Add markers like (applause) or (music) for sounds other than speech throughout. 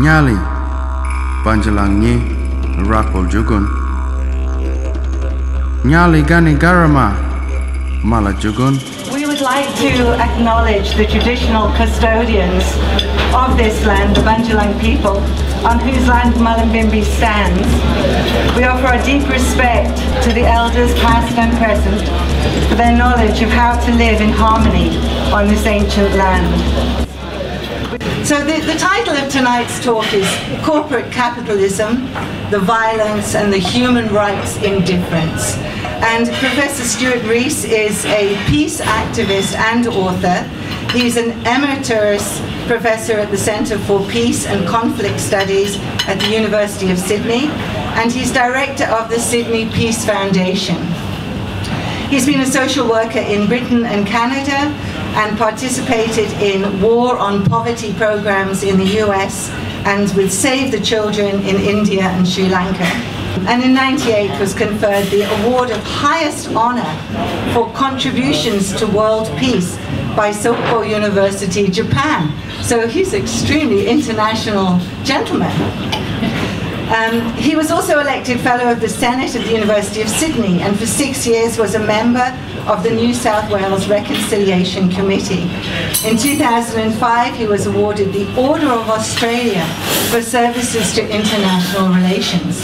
Nyali Rakol Jugun Nyali Gani Garama Mala Jugun We would like to acknowledge the traditional custodians of this land, the Bundjalung people, on whose land Mullumbimby stands. We offer our deep respect to the elders past and present for their knowledge of how to live in harmony on this ancient land. So the, the title of tonight's talk is Corporate Capitalism, the Violence and the Human Rights Indifference. And Professor Stuart Rees is a peace activist and author. He's an emeritus professor at the Centre for Peace and Conflict Studies at the University of Sydney, and he's director of the Sydney Peace Foundation. He's been a social worker in Britain and Canada and participated in war on poverty programs in the US and with Save the Children in India and Sri Lanka. And in 98 was conferred the award of highest honor for contributions to world peace by Soka University, Japan. So he's extremely international gentleman. Um, he was also elected Fellow of the Senate at the University of Sydney and for six years was a member of the New South Wales Reconciliation Committee. In 2005, he was awarded the Order of Australia for services to international relations.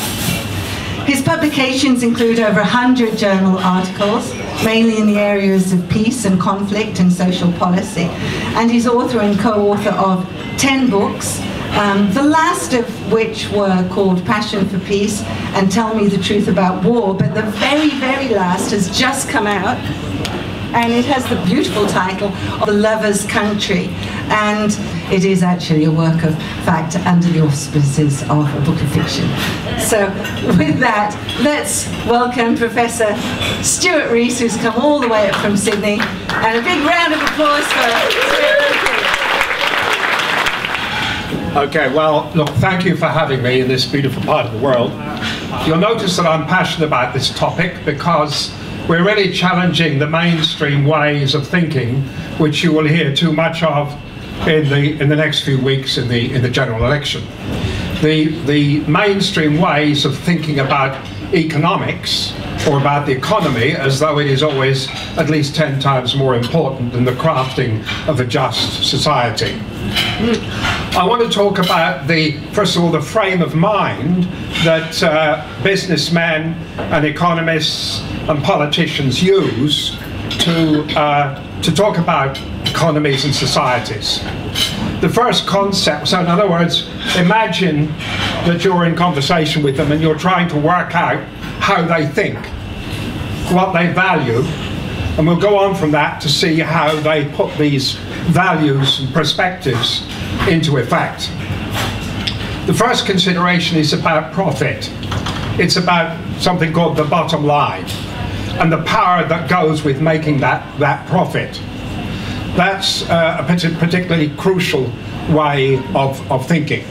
His publications include over 100 journal articles, mainly in the areas of peace and conflict and social policy. And he's author and co-author of 10 books, um, the last of which were called Passion for Peace and Tell Me the Truth About War, but the very, very last has just come out and it has the beautiful title of The Lover's Country. And it is actually a work of fact under the auspices of a book of fiction. So, with that, let's welcome Professor Stuart Rees, who's come all the way up from Sydney, and a big round of applause for Stuart. Okay, well, look, thank you for having me in this beautiful part of the world. You'll notice that I'm passionate about this topic because we're really challenging the mainstream ways of thinking, which you will hear too much of in the in the next few weeks in the in the general election. The the mainstream ways of thinking about economics or about the economy as though it is always at least 10 times more important than the crafting of a just society. I want to talk about the, first of all, the frame of mind that uh, businessmen and economists and politicians use to, uh, to talk about economies and societies. The first concept, so in other words, imagine that you're in conversation with them and you're trying to work out how they think, what they value, and we'll go on from that to see how they put these values and perspectives into effect. The first consideration is about profit. It's about something called the bottom line and the power that goes with making that, that profit. That's uh, a particularly crucial way of, of thinking.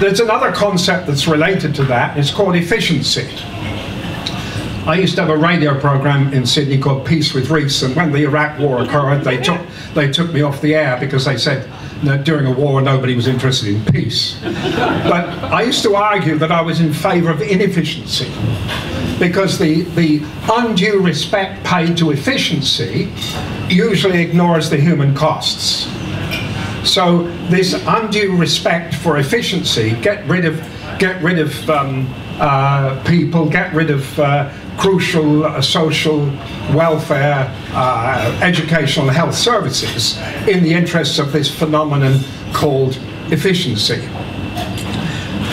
There's another concept that's related to that, it's called efficiency. I used to have a radio program in Sydney called Peace with Rees, and when the Iraq War occurred, they took, they took me off the air because they said that during a war nobody was interested in peace. But I used to argue that I was in favour of inefficiency because the, the undue respect paid to efficiency usually ignores the human costs. So this undue respect for efficiency, get rid of, get rid of um, uh, people, get rid of uh, crucial uh, social welfare, uh, educational health services in the interests of this phenomenon called efficiency.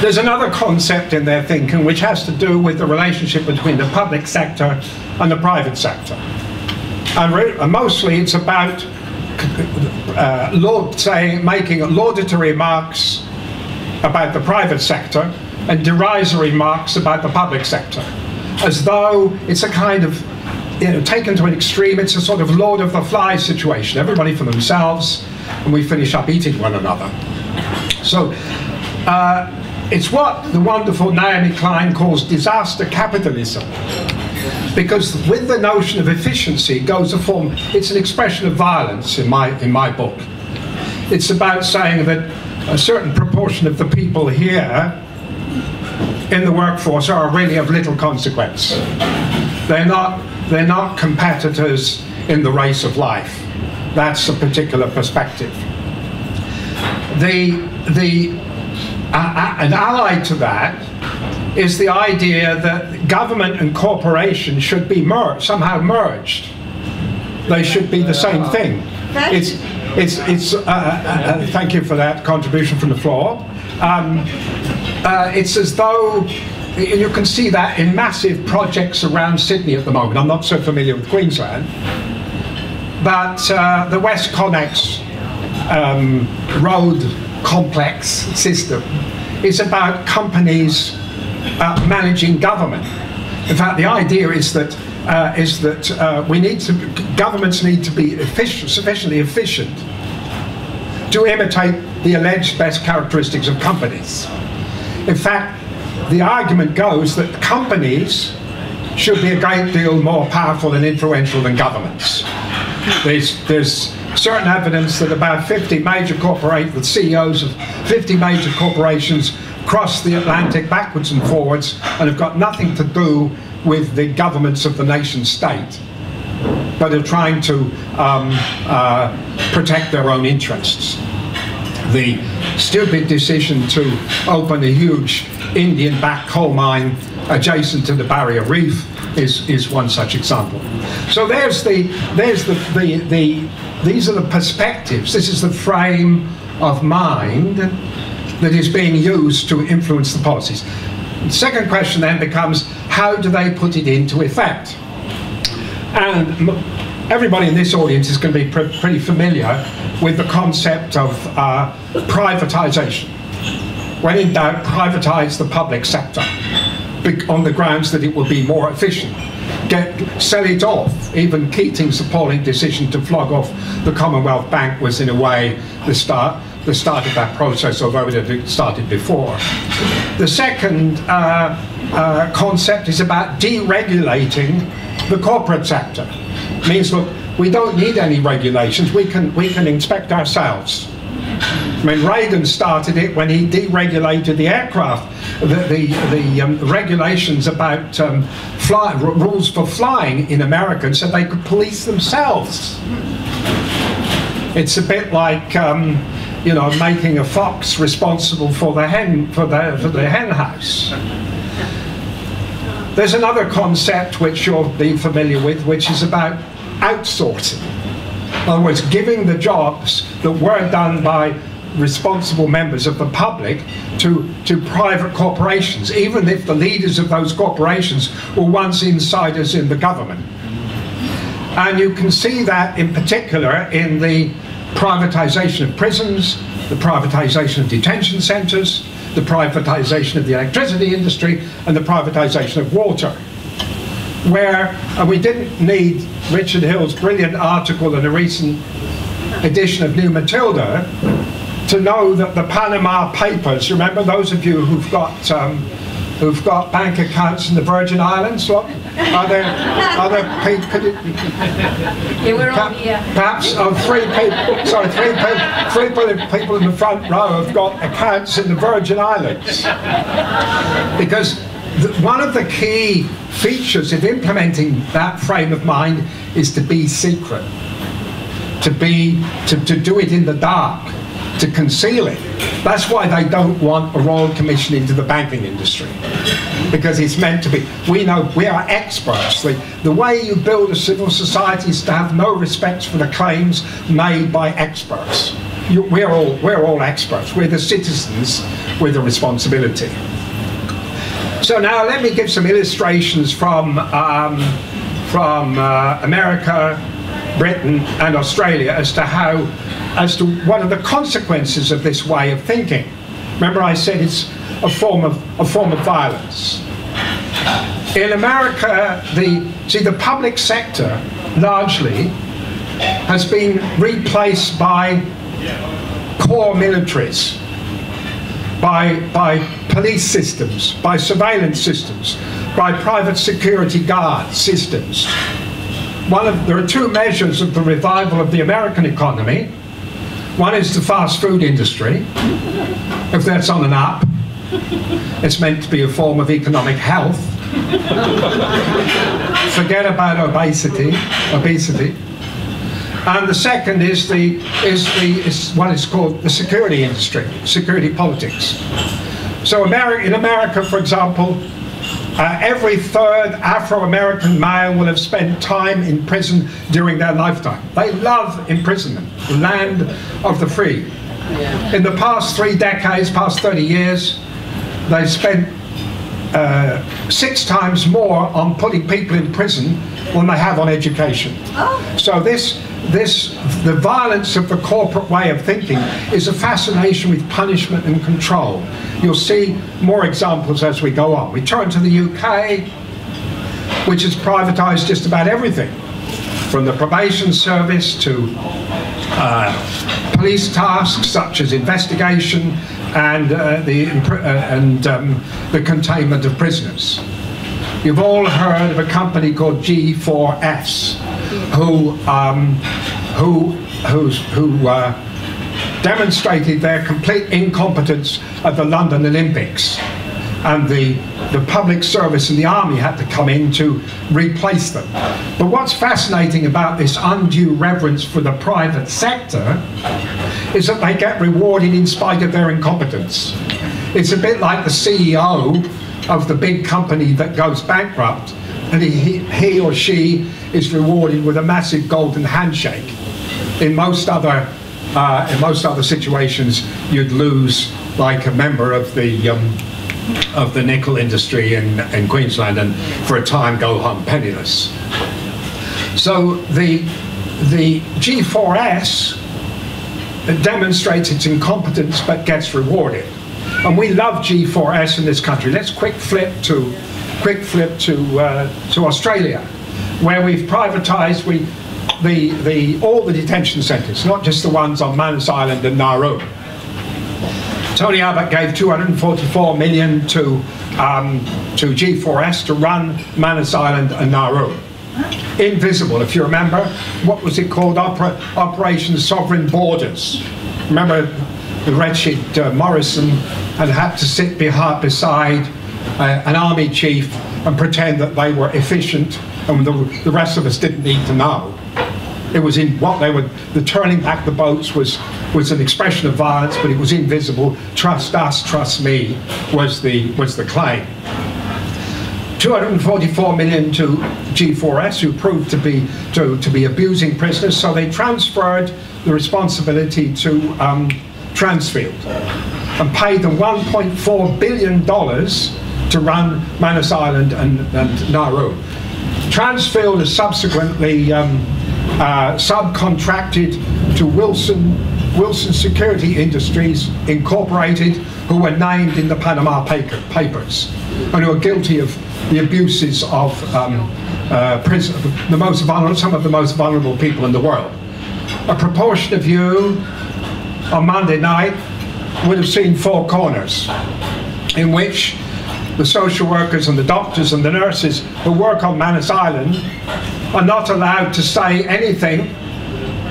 There's another concept in their thinking which has to do with the relationship between the public sector and the private sector. And, mostly it's about uh, laud, saying, making laudatory remarks about the private sector and derisory remarks about the public sector, as though it's a kind of, you know, taken to an extreme, it's a sort of Lord of the Flies situation, everybody for themselves, and we finish up eating one another. So, uh, it's what the wonderful Naomi Klein calls disaster capitalism. Because with the notion of efficiency goes a form, it's an expression of violence in my, in my book. It's about saying that a certain proportion of the people here in the workforce are really of little consequence. They're not, they're not competitors in the race of life. That's a particular perspective. The, the, uh, an ally to that is the idea that government and corporation should be somehow merged. They should be the same thing. It's, it's, it's, uh, uh, uh, thank you for that contribution from the floor. Um, uh, it's as though you can see that in massive projects around Sydney at the moment. I'm not so familiar with Queensland, but uh, the WestConnex um, road complex system is about companies uh, managing government. In fact, the idea is that uh, is that uh, we need to governments need to be efficient, sufficiently efficient to imitate the alleged best characteristics of companies. In fact, the argument goes that companies should be a great deal more powerful and influential than governments. There's, there's certain evidence that about 50 major corporations, the CEOs of 50 major corporations cross the Atlantic backwards and forwards and have got nothing to do with the governments of the nation state, but are trying to um, uh, protect their own interests the stupid decision to open a huge Indian-backed coal mine adjacent to the barrier reef is, is one such example. So there's the, there's the, the, the, these are the perspectives. This is the frame of mind that is being used to influence the policies. The second question then becomes, how do they put it into effect? And everybody in this audience is going to be pr pretty familiar with the concept of uh, privatization. When in doubt, privatize the public sector on the grounds that it will be more efficient. Get, sell it off. Even Keating's appalling decision to flog off the Commonwealth Bank was in a way the start, the start of that process, although it had started before. The second uh, uh, concept is about deregulating the corporate sector. Means, look, we don't need any regulations. We can, we can inspect ourselves. I mean, Reagan started it when he deregulated the aircraft. The, the, the um, regulations about um, fly, rules for flying in America so they could police themselves. It's a bit like, um, you know, making a fox responsible for the hen, for the, for the hen house. There's another concept which you'll be familiar with, which is about outsourcing. In other words, giving the jobs that were done by responsible members of the public to, to private corporations, even if the leaders of those corporations were once insiders in the government. And you can see that in particular in the privatization of prisons, the privatization of detention centres, the privatization of the electricity industry, and the privatization of water where uh, we didn't need Richard Hill's brilliant article in a recent edition of New Matilda to know that the Panama Papers, remember those of you who've got um, who've got bank accounts in the Virgin Islands, look, are there, are there people, yeah, we're all perhaps oh, three people, sorry, three people, three people in the front row have got accounts in the Virgin Islands. Because one of the key features of implementing that frame of mind is to be secret, to be to, to do it in the dark, to conceal it. That's why they don't want a royal commission into the banking industry. Because it's meant to be. We know we are experts. The, the way you build a civil society is to have no respect for the claims made by experts. You, we're all we're all experts. We're the citizens with a responsibility. So now let me give some illustrations from, um, from uh, America, Britain and Australia as to how, as to what are the consequences of this way of thinking. Remember I said it's a form of, a form of violence. In America, the, see the public sector largely has been replaced by core militaries by, by police systems, by surveillance systems, by private security guard systems. One of, there are two measures of the revival of the American economy. One is the fast food industry. If that's on an up, it's meant to be a form of economic health. (laughs) Forget about obesity, obesity. And the second is the is the is what is called the security industry, security politics. So America, in America, for example, uh, every third Afro-American male will have spent time in prison during their lifetime. They love imprisonment, the land of the free. In the past three decades, past 30 years, they've spent uh, six times more on putting people in prison than they have on education. So this, this, the violence of the corporate way of thinking is a fascination with punishment and control. You'll see more examples as we go on. We turn to the UK, which has privatised just about everything, from the probation service to uh, police tasks such as investigation and uh, the uh, and um, the containment of prisoners. You've all heard of a company called G4S, who um, who who uh, demonstrated their complete incompetence at the London Olympics, and the the public service and the army had to come in to replace them. But what's fascinating about this undue reverence for the private sector is that they get rewarded in spite of their incompetence. It's a bit like the CEO of the big company that goes bankrupt and he, he or she is rewarded with a massive golden handshake. In most other uh, in most other situations, you'd lose like a member of the um, of the nickel industry in, in Queensland and for a time go home penniless. So the the G4S demonstrates its incompetence but gets rewarded. And we love G4S in this country. Let's quick flip to quick flip to uh, to Australia, where we've privatised we the the all the detention centres, not just the ones on Manus Island and Nauru. Tony Abbott gave 244 million to um, to G4S to run Manus Island and Nauru. Invisible, if you remember, what was it called? Opera, Operation Sovereign Borders. Remember the wretched uh, Morrison had had to sit behind, beside uh, an army chief and pretend that they were efficient and the, the rest of us didn't need to know. It was in what they were, the turning back the boats was, was an expression of violence, but it was invisible. Trust us, trust me, was the, was the claim. 244 million to G4S, who proved to be to, to be abusing prisoners. So they transferred the responsibility to um, Transfield and paid them 1.4 billion dollars to run Manus Island and, and Nauru. Transfield has subsequently um, uh, subcontracted to Wilson Wilson Security Industries Incorporated, who were named in the Panama Papers and who are guilty of the abuses of um, uh, the most vulnerable, some of the most vulnerable people in the world. A proportion of you on Monday night would have seen Four Corners, in which the social workers and the doctors and the nurses who work on Manus Island are not allowed to say anything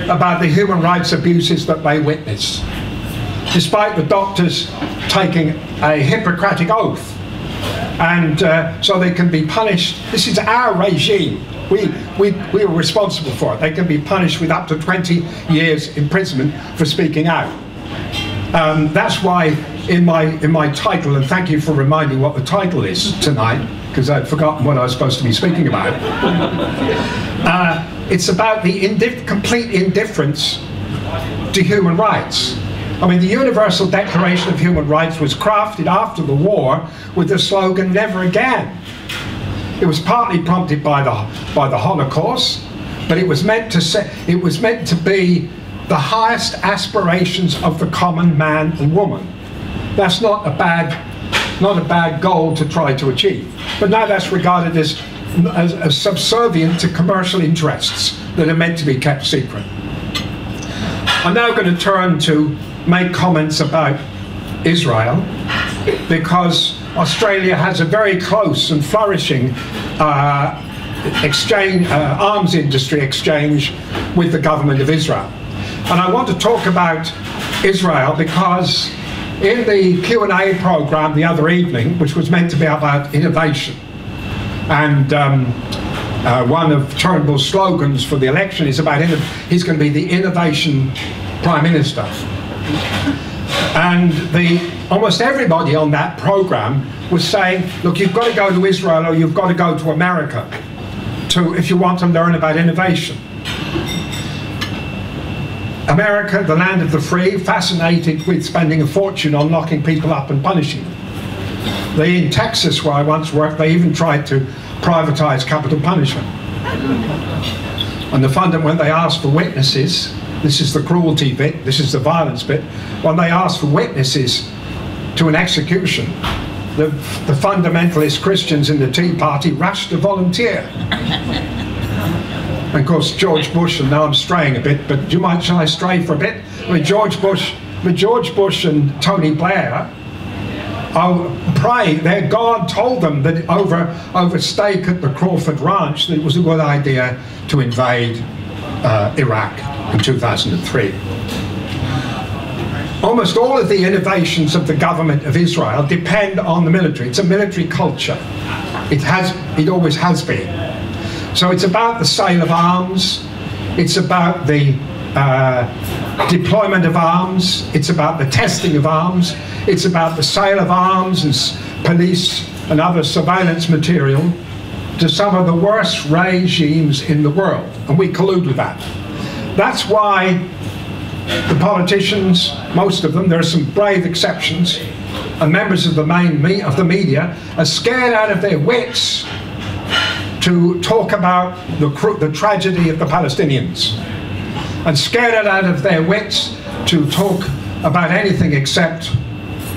about the human rights abuses that they witness, despite the doctors taking a Hippocratic oath and uh, so they can be punished. This is our regime. We, we, we are responsible for it. They can be punished with up to 20 years imprisonment for speaking out. Um, that's why in my, in my title, and thank you for reminding me what the title is tonight, because I'd forgotten what I was supposed to be speaking about. (laughs) Uh, it's about the indif complete indifference to human rights. I mean, the Universal Declaration of Human Rights was crafted after the war with the slogan, never again. It was partly prompted by the, by the Holocaust, but it was meant to say, it was meant to be the highest aspirations of the common man and woman. That's not a bad, not a bad goal to try to achieve. But now that's regarded as, as, as subservient to commercial interests that are meant to be kept secret. I'm now going to turn to make comments about Israel because Australia has a very close and flourishing uh, exchange, uh, arms industry exchange with the government of Israel. And I want to talk about Israel because in the Q&A program the other evening, which was meant to be about innovation, and um, uh, one of Turnbull's slogans for the election is about he's going to be the innovation prime minister. And the almost everybody on that program was saying, look, you've got to go to Israel or you've got to go to America to if you want to learn about innovation. America, the land of the free, fascinated with spending a fortune on locking people up and punishing them. They, in Texas, where I once worked, they even tried to privatize capital punishment. And the fundament, when they asked for witnesses, this is the cruelty bit, this is the violence bit, when they asked for witnesses to an execution, the, the fundamentalist Christians in the Tea Party rushed to volunteer. And of course, George Bush, and now I'm straying a bit, but do you mind, shall I stray for a bit? With George Bush, with George Bush and Tony Blair, oh, pray, their God told them that over, over steak at the Crawford Ranch, that it was a good idea to invade uh, Iraq in 2003. Almost all of the innovations of the government of Israel depend on the military. It's a military culture. It has, it always has been. So it's about the sale of arms, it's about the uh, deployment of arms, it's about the testing of arms, it's about the sale of arms and police and other surveillance material to some of the worst regimes in the world, and we collude with that. That's why the politicians, most of them, there are some brave exceptions, and members of the main me of the media are scared out of their wits to talk about the, the tragedy of the Palestinians and scared it out of their wits to talk about anything except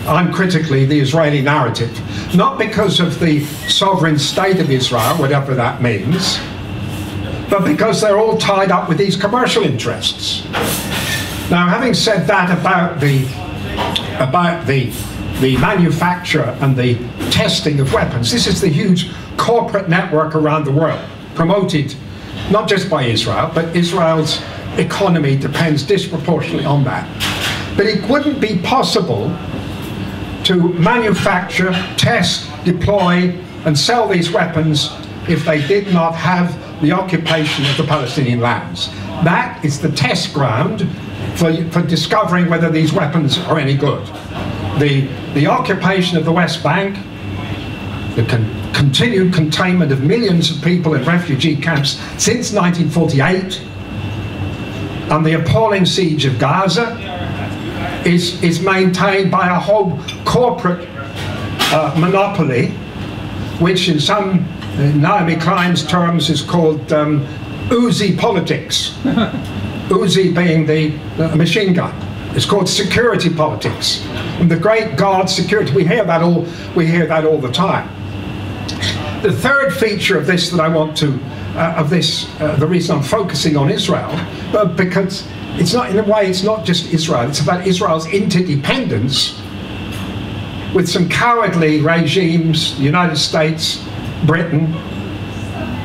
uncritically the Israeli narrative. Not because of the sovereign state of Israel, whatever that means, but because they're all tied up with these commercial interests. Now, having said that about the about the the manufacture and the testing of weapons, this is the huge corporate network around the world, promoted not just by Israel, but Israel's economy depends disproportionately on that. But it wouldn't be possible to manufacture, test, deploy, and sell these weapons if they did not have the occupation of the Palestinian lands. That is the test ground for, for discovering whether these weapons are any good. The, the occupation of the West Bank, the con continued containment of millions of people in refugee camps since 1948 and the appalling siege of Gaza is, is maintained by a whole corporate uh, monopoly, which in some uh, Naomi Klein's terms is called um, Uzi politics. (laughs) Uzi being the, the machine gun. It's called security politics. And the great guard security, we hear that all, we hear that all the time. The third feature of this that I want to, uh, of this, uh, the reason I'm focusing on Israel, because it's not, in a way, it's not just Israel, it's about Israel's interdependence with some cowardly regimes, the United States, Britain,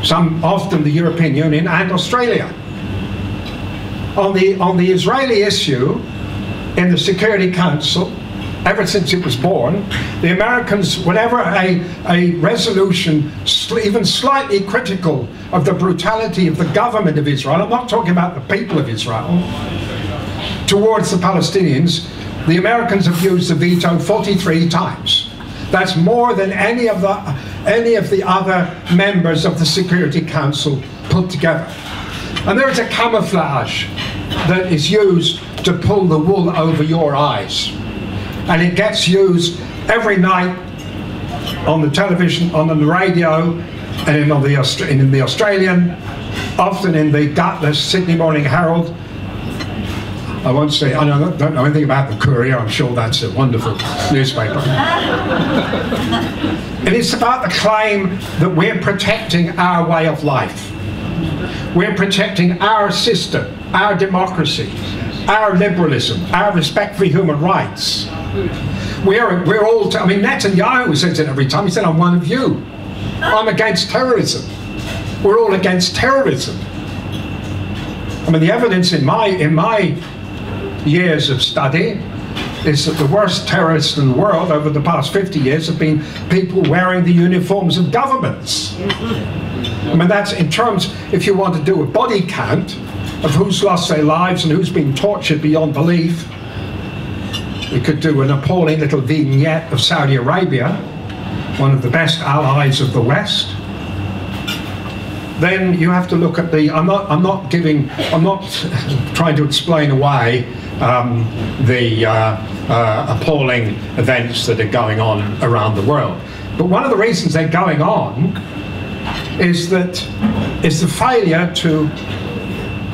some often the European Union and Australia. On the, on the Israeli issue, in the Security Council, ever since it was born, the Americans, whenever a, a resolution even slightly critical of the brutality of the government of Israel, I'm not talking about the people of Israel, towards the Palestinians, the Americans have used the veto 43 times. That's more than any of the any of the other members of the Security Council put together. And there is a camouflage that is used to pull the wool over your eyes and it gets used every night on the television, on the radio, and in, the, in the Australian, often in the gutless Sydney Morning Herald. I won't say, I don't, don't know anything about the Courier, I'm sure that's a wonderful newspaper. (laughs) and it's about the claim that we're protecting our way of life. We're protecting our system, our democracy, our liberalism, our respect for human rights. We're, we're all, I mean, Netanyahu says it every time. He said, I'm one of you. I'm against terrorism. We're all against terrorism. I mean, the evidence in my, in my years of study is that the worst terrorists in the world over the past 50 years have been people wearing the uniforms of governments. I mean, that's in terms, if you want to do a body count of who's lost their lives and who's been tortured beyond belief, we could do an appalling little vignette of Saudi Arabia, one of the best allies of the West. Then you have to look at the. I'm not. I'm not giving. I'm not (laughs) trying to explain away um, the uh, uh, appalling events that are going on around the world. But one of the reasons they're going on is that is the failure to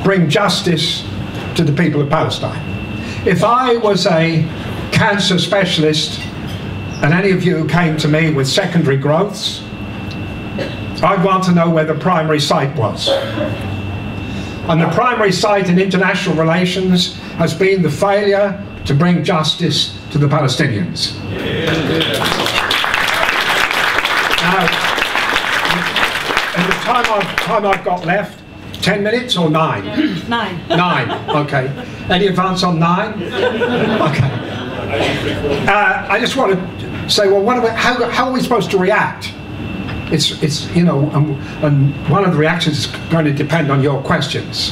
bring justice to the people of Palestine. If I was a cancer specialist and any of you who came to me with secondary growths, I'd want to know where the primary site was. And the primary site in international relations has been the failure to bring justice to the Palestinians. Now, in the time I've, time I've got left, 10 minutes or nine? Nine. Nine, okay. Any advance on nine? (laughs) Okay. Uh, I just want to say, well, what how, how are we supposed to react? It's, it's you know, um, and one of the reactions is going to depend on your questions.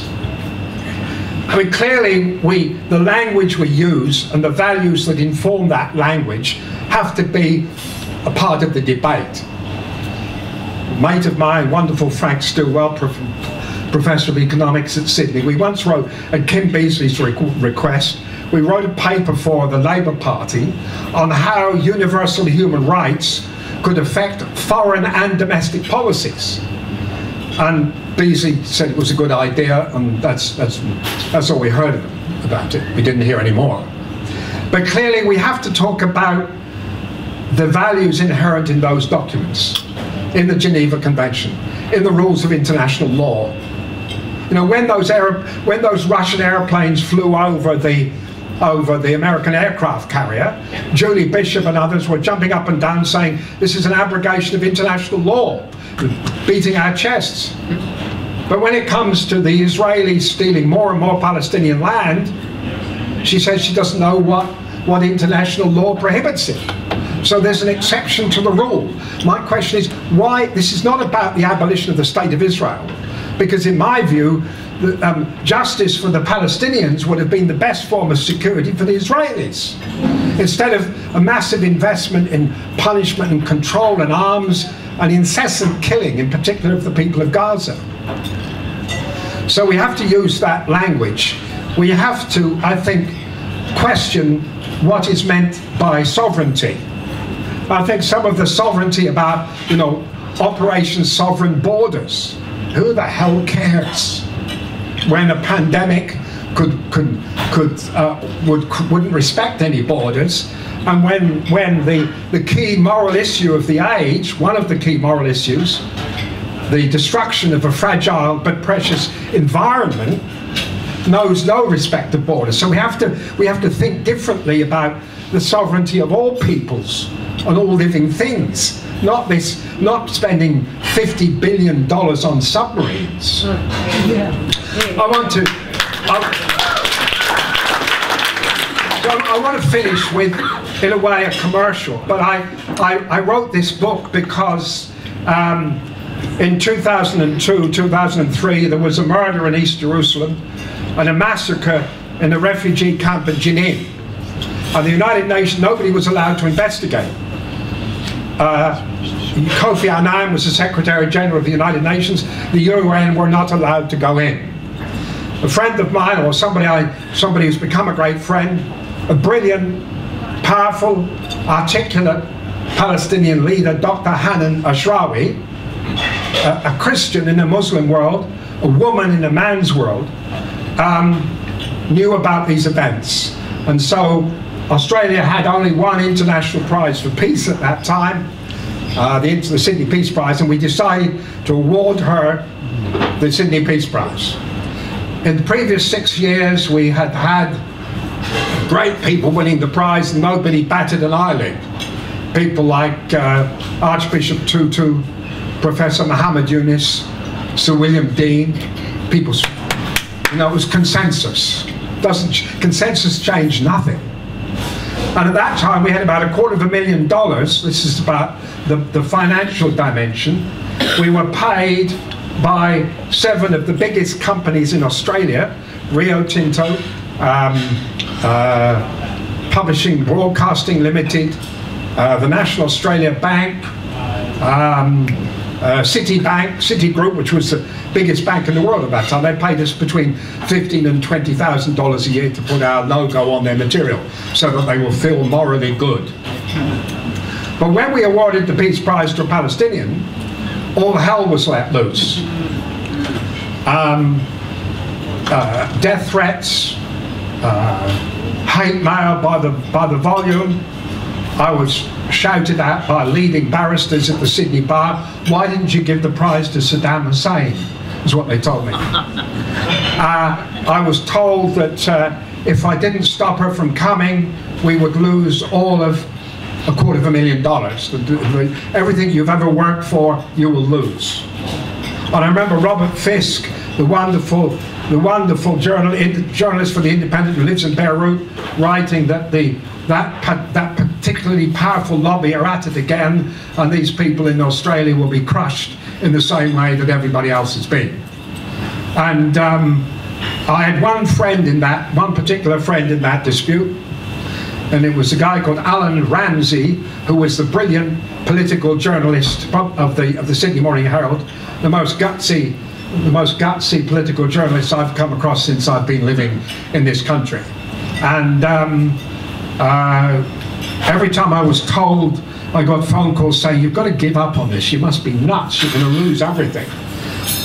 I mean, clearly, we, the language we use and the values that inform that language have to be a part of the debate. A mate of mine, wonderful Frank Stilwell, professor of economics at Sydney, we once wrote, at Kim Beazley's request, we wrote a paper for the Labour Party on how universal human rights could affect foreign and domestic policies. And Beazley said it was a good idea, and that's, that's, that's all we heard about it. We didn't hear any more. But clearly, we have to talk about the values inherent in those documents, in the Geneva Convention, in the rules of international law. You know, when those, when those Russian airplanes flew over the over the American aircraft carrier, Julie Bishop and others were jumping up and down saying this is an abrogation of international law, beating our chests. But when it comes to the Israelis stealing more and more Palestinian land, she says she doesn't know what, what international law prohibits it. So there's an exception to the rule. My question is why this is not about the abolition of the state of Israel, because in my view, the, um, justice for the Palestinians would have been the best form of security for the Israelis. Instead of a massive investment in punishment and control and arms and incessant killing, in particular of the people of Gaza. So we have to use that language. We have to, I think, question what is meant by sovereignty. I think some of the sovereignty about, you know, Operation Sovereign Borders. Who the hell cares? when a pandemic could could could uh, would wouldn't respect any borders, and when when the the key moral issue of the age, one of the key moral issues, the destruction of a fragile but precious environment, knows no respect of borders. So we have to we have to think differently about the sovereignty of all peoples and all living things. Not this, not spending fifty billion dollars on submarines. Yeah. I want to. I, I want to finish with, in a way, a commercial. But I, I, I wrote this book because um, in 2002, 2003, there was a murder in East Jerusalem and a massacre in the refugee camp in Jenin. And the United Nations, nobody was allowed to investigate. Uh, Kofi Annan was the Secretary General of the United Nations. The UN were not allowed to go in a friend of mine or somebody I somebody who's become a great friend, a brilliant, powerful, articulate Palestinian leader, Dr. Hanan Ashrawi, a, a Christian in the Muslim world, a woman in a man's world, um, knew about these events. And so Australia had only one international prize for peace at that time, uh, the, the Sydney Peace Prize, and we decided to award her the Sydney Peace Prize. In the previous six years, we had had great people winning the prize, nobody batted an eyelid. People like uh, Archbishop Tutu, Professor Muhammad Yunus, Sir William Deane, people, you it was consensus. doesn't consensus change nothing. And at that time, we had about a quarter of a million dollars. This is about the, the financial dimension. We were paid by seven of the biggest companies in Australia Rio Tinto, um, uh, Publishing Broadcasting Limited, uh, the National Australia Bank, um, uh, Citibank, Citigroup, which was the biggest bank in the world at that time. They paid us between fifteen and twenty thousand dollars a year to put our logo on their material, so that they will feel morally good. But when we awarded the Peace Prize to a Palestinian, all hell was let loose. Um, uh, death threats, uh, hate mail by the by the volume. I was shouted at by leading barristers at the Sydney Bar. Why didn't you give the prize to Saddam Hussein? Is what they told me. (laughs) Uh, I was told that uh, if I didn't stop her from coming, we would lose all of a quarter of a million dollars. Everything you've ever worked for, you will lose. And I remember Robert Fisk, the wonderful, the wonderful journal, journalist for the Independent who lives in Beirut, writing that the that that particularly powerful lobby are at it again, and these people in Australia will be crushed in the same way that everybody else has been. And um, I had one friend in that, one particular friend in that dispute, and it was a guy called Alan Ramsay, who was the brilliant political journalist of the of the Sydney Morning Herald, the most gutsy, the most gutsy political journalist I've come across since I've been living in this country, and. Um, uh, every time I was told, I got phone calls saying, "You've got to give up on this. You must be nuts. You're going to lose everything."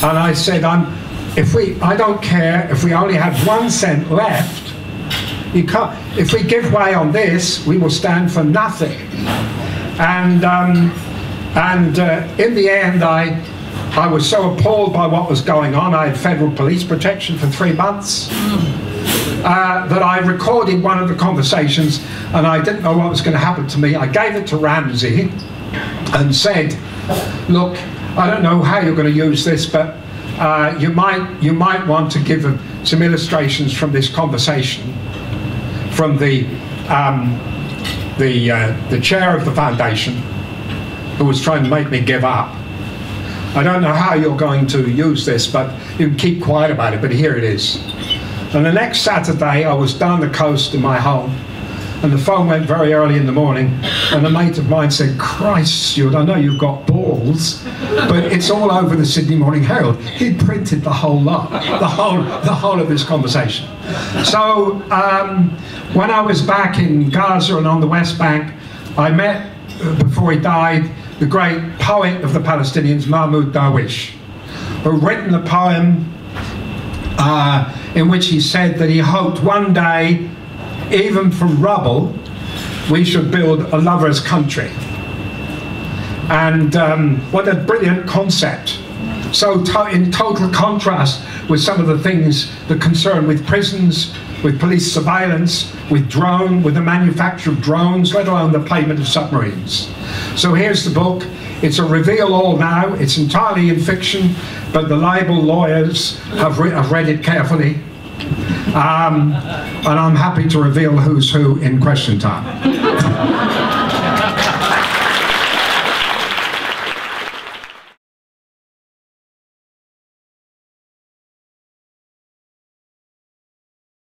And I said, "I'm. If we, I don't care if we only have one cent left. You can't. If we give way on this, we will stand for nothing." And um, and uh, in the end, I. I was so appalled by what was going on. I had federal police protection for three months uh, that I recorded one of the conversations and I didn't know what was going to happen to me. I gave it to Ramsay and said, look, I don't know how you're going to use this, but uh, you might you might want to give some illustrations from this conversation from the um, the uh, the chair of the foundation who was trying to make me give up. I don't know how you're going to use this, but you keep quiet about it. But here it is. And the next Saturday, I was down the coast in my home, and the phone went very early in the morning, and a mate of mine said, Christ, Stuart, I know you've got balls, but it's all over the Sydney Morning Herald. He'd printed the whole lot, the whole, the whole of this conversation. So um, when I was back in Gaza and on the West Bank, I met, uh, before he died, the great poet of the Palestinians, Mahmoud Darwish, who written a poem uh, in which he said that he hoped one day, even from rubble, we should build a lover's country. And um, what a brilliant concept. So, to in total contrast with some of the things that concern with prisons, with police surveillance, with drone, with the manufacture of drones, let alone the payment of submarines. So here's the book. It's a reveal all now. It's entirely in fiction, but the libel lawyers have, re have read it carefully. Um, and I'm happy to reveal who's who in question time. (laughs)